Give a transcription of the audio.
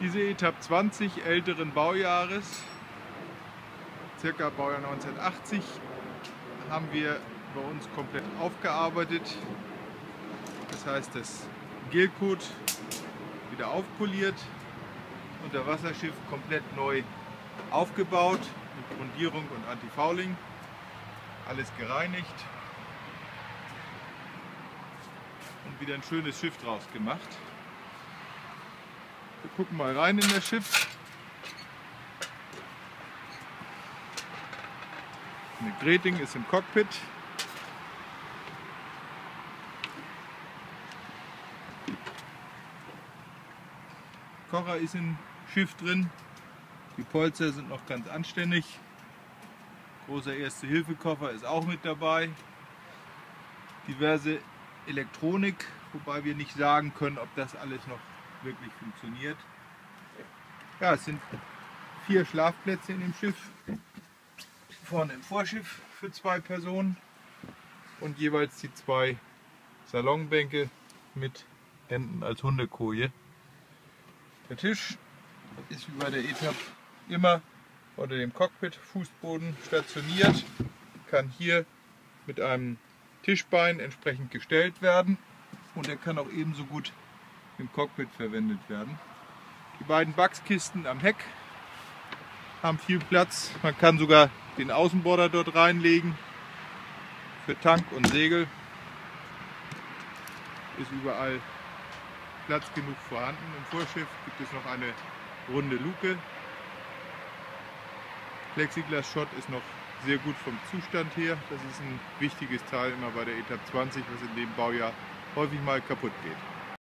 Diese Etappe 20 älteren Baujahres, circa Baujahr 1980, haben wir bei uns komplett aufgearbeitet. Das heißt, das Gelcoat wieder aufpoliert und der Wasserschiff komplett neu aufgebaut mit Grundierung und Antifouling. Alles gereinigt und wieder ein schönes Schiff draus gemacht. Wir gucken mal rein in das Schiff. Eine Greting ist im Cockpit. Kocher ist im Schiff drin. Die Polster sind noch ganz anständig. Großer Erste-Hilfe-Koffer ist auch mit dabei. Diverse Elektronik, wobei wir nicht sagen können, ob das alles noch wirklich funktioniert. Ja, es sind vier Schlafplätze in dem Schiff. Vorne im Vorschiff für zwei Personen und jeweils die zwei Salonbänke mit Enden als Hundekoje. Der Tisch ist wie bei der ETAP immer unter dem Cockpit-Fußboden stationiert, kann hier mit einem Tischbein entsprechend gestellt werden und er kann auch ebenso gut im Cockpit verwendet werden. Die beiden Wachskisten am Heck haben viel Platz. Man kann sogar den Außenborder dort reinlegen für Tank und Segel. Ist überall Platz genug vorhanden. Im Vorschiff gibt es noch eine runde Luke. Plexiglas-Schott ist noch sehr gut vom Zustand her. Das ist ein wichtiges Teil immer bei der Etappe 20, was in dem Baujahr häufig mal kaputt geht.